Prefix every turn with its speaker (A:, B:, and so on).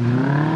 A: Mm-hmm.